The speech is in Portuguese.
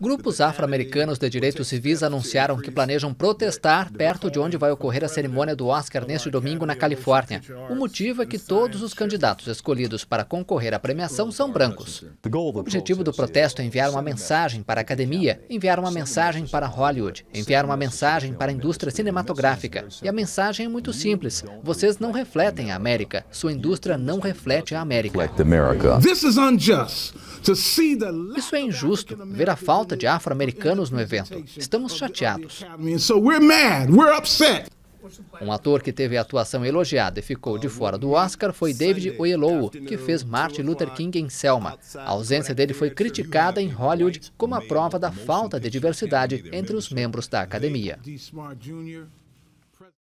Grupos afro-americanos de direitos civis anunciaram que planejam protestar perto de onde vai ocorrer a cerimônia do Oscar neste domingo na Califórnia. O motivo é que todos os candidatos escolhidos para concorrer à premiação são brancos. O objetivo do protesto é enviar uma mensagem para a academia, enviar uma mensagem para Hollywood, enviar uma mensagem para a indústria cinematográfica. E a mensagem é muito simples: vocês não refletem a América, sua indústria não reflete a América. Isso é injusto, ver a falta de afro-americanos no evento. Estamos chateados. Um ator que teve a atuação elogiada e ficou de fora do Oscar foi David Oyelowo, que fez Martin Luther King em Selma. A ausência dele foi criticada em Hollywood como a prova da falta de diversidade entre os membros da academia.